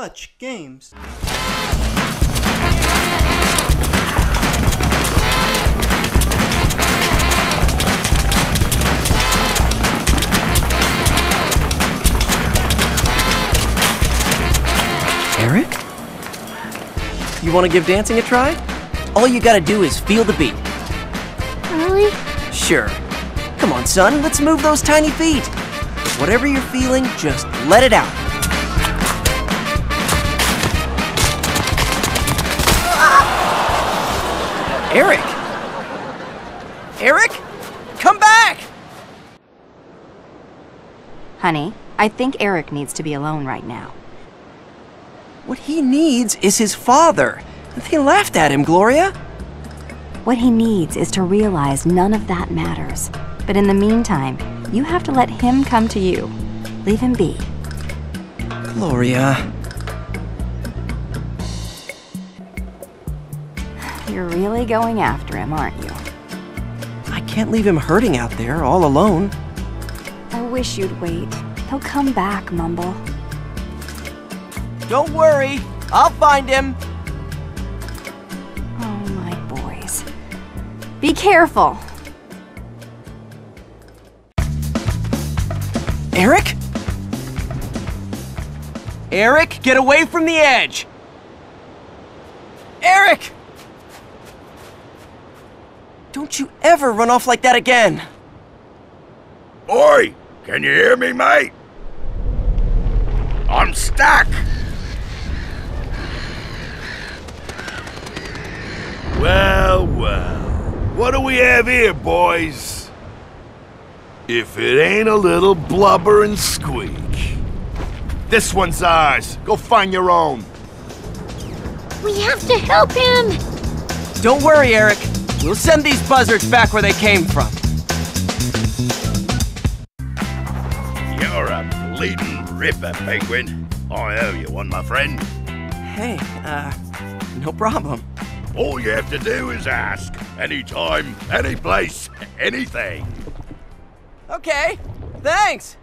Mutch Games. Eric? You want to give dancing a try? All you gotta do is feel the beat. Really? Sure. Come on, son, let's move those tiny feet. Whatever you're feeling, just let it out. Eric! Eric? Come back! Honey, I think Eric needs to be alone right now. What he needs is his father. They laughed at him, Gloria. What he needs is to realize none of that matters. But in the meantime, you have to let him come to you. Leave him be. Gloria. You're really going after him, aren't you? I can't leave him hurting out there all alone. I wish you'd wait. He'll come back, Mumble. Don't worry, I'll find him. Oh, my boys. Be careful. Eric? Eric, get away from the edge! Eric! Don't you ever run off like that again! Oi! Can you hear me, mate? I'm stuck! Well, well. What do we have here, boys? If it ain't a little blubber and squeak. This one's ours. Go find your own. We have to help him! Don't worry, Eric. We'll send these buzzards back where they came from. You're a bleeding ripper, Penguin. I owe you one, my friend. Hey, uh, no problem. All you have to do is ask. Anytime, any place, anything. Okay, thanks!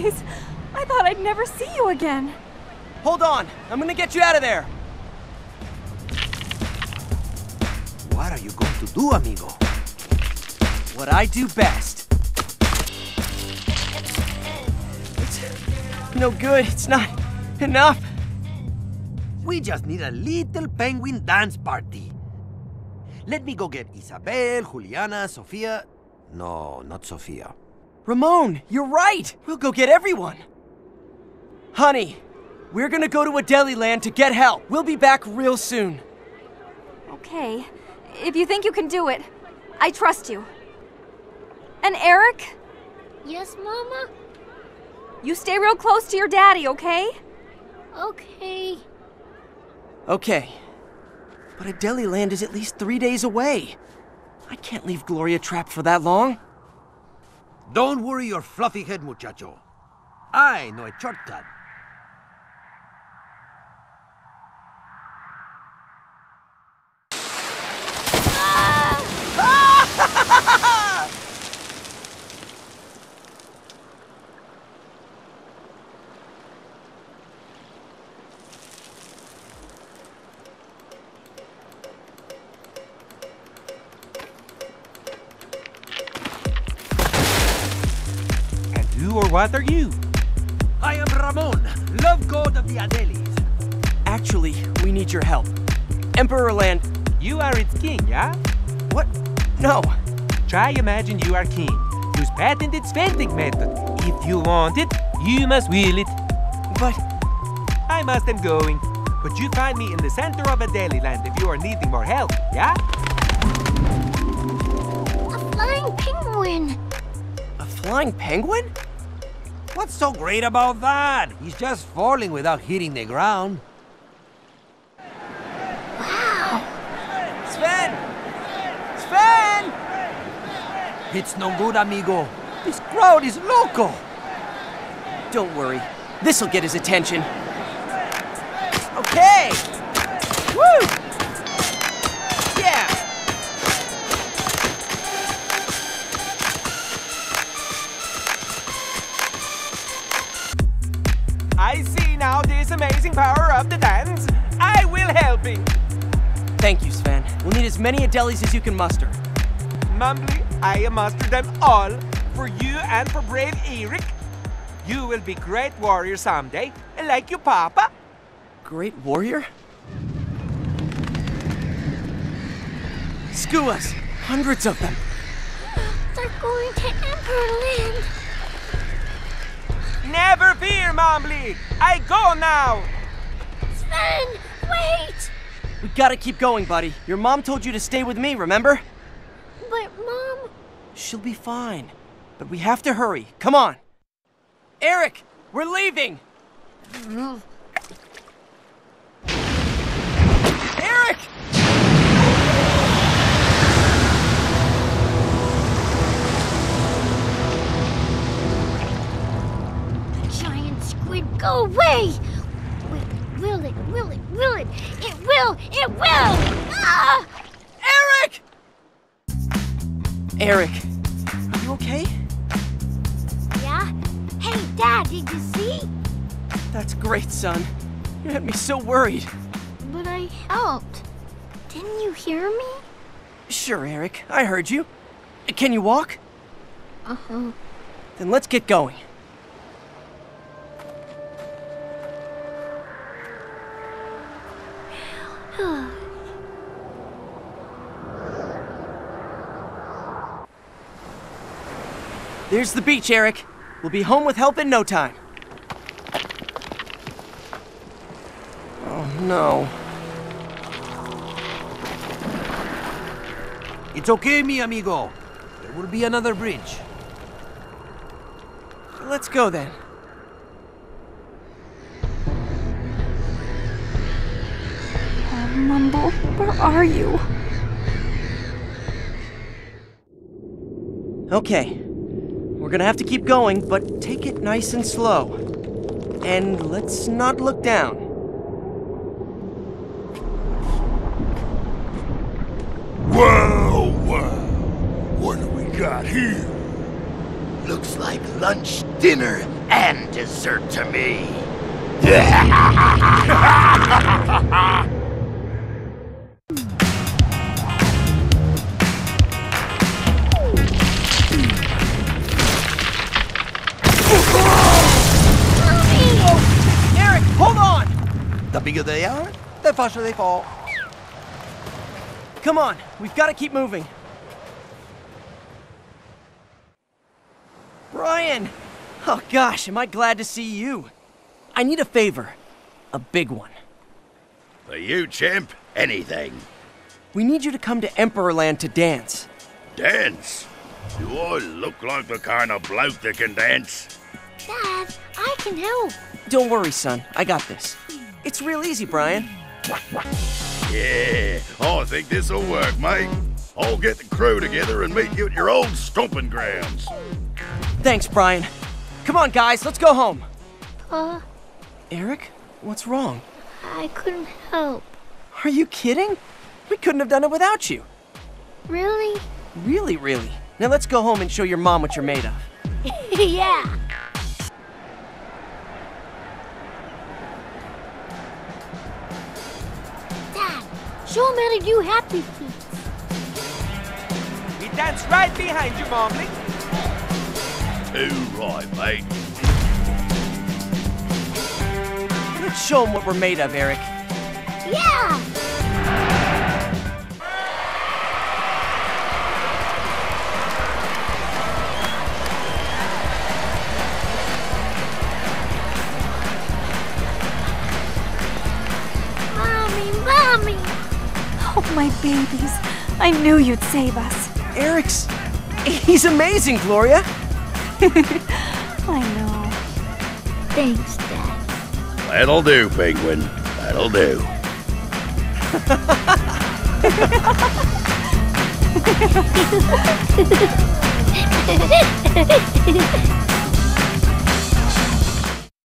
Boys! I thought I'd never see you again. Hold on, I'm gonna get you out of there. What are you going to do, amigo? What I do best. It's no good. It's not enough. We just need a little penguin dance party. Let me go get Isabel, Juliana, Sofia. No, not Sofia. Ramon, you're right. We'll go get everyone. Honey, we're gonna go to Adelie Land to get help. We'll be back real soon. Okay, if you think you can do it, I trust you. And Eric, Yes, Mama? you stay real close to your daddy, okay? Okay. Okay. But Adelie Land is at least three days away. I can't leave Gloria trapped for that long. Don't worry your fluffy head, muchacho. I know a shortcut. Or what are you? I am Ramon, love god of the Adelis. Actually, we need your help. Emperor Land. You are its king, yeah? What? No. Try imagine you are king. Use patented spending method. If you want it, you must will it. But I must am going. but you find me in the center of a land if you are needing more help, yeah? A flying penguin. A flying penguin? What's so great about that? He's just falling without hitting the ground. Wow. Sven! Sven! It's no good, amigo. This crowd is loco. Don't worry. This'll get his attention. Okay! Woo! As many Adelis as you can muster. Mumbly, I muster them all for you and for brave Eric. You will be great warrior someday, like your papa. Great warrior? Skuas! Hundreds of them! They're going to Emperor Land. Never fear, Mumbly. I go now. We gotta keep going, buddy. Your mom told you to stay with me, remember? But Mom, She'll be fine. But we have to hurry. Come on! Eric! We're leaving! Eric! the giant squid, go away. Will it? Will it? Will it? It will. It will. Ah! Eric! Eric, are you okay? Yeah. Hey, Dad, did you see? That's great, son. You had me so worried. But I helped. Didn't you hear me? Sure, Eric. I heard you. Can you walk? Uh huh. Then let's get going. There's the beach, Eric. We'll be home with help in no time. Oh, no. It's okay, mi amigo. There will be another bridge. Let's go then. Mumble, where are you? Okay. We're gonna have to keep going, but take it nice and slow. And let's not look down. Well, well. What do we got here? Looks like lunch, dinner, and dessert to me. hold on! The bigger they are, the faster they fall. Come on, we've got to keep moving. Bryan! Oh gosh, am I glad to see you. I need a favor. A big one. For you, chimp, anything. We need you to come to Emperorland to dance. Dance? Do I look like the kind of bloke that can dance? Dad, I can help. Don't worry, son. I got this. It's real easy, Bryan. Yeah, I think this'll work, mate. I'll get the crew together and meet you at your old stomping grounds. Thanks, Bryan. Come on, guys, let's go home. Uh, Eric, what's wrong? I couldn't help. Are you kidding? We couldn't have done it without you. Really? Really, really. Now let's go home and show your mom what you're made of. yeah. Show him how to happy feet. We dance right behind you, Mumbly. Too right, mate. Let's show them what we're made of, Eric. Yeah! Babies. I knew you'd save us. Eric's. He's amazing, Gloria. I know. Thanks, Dad. That'll do, Penguin. That'll do.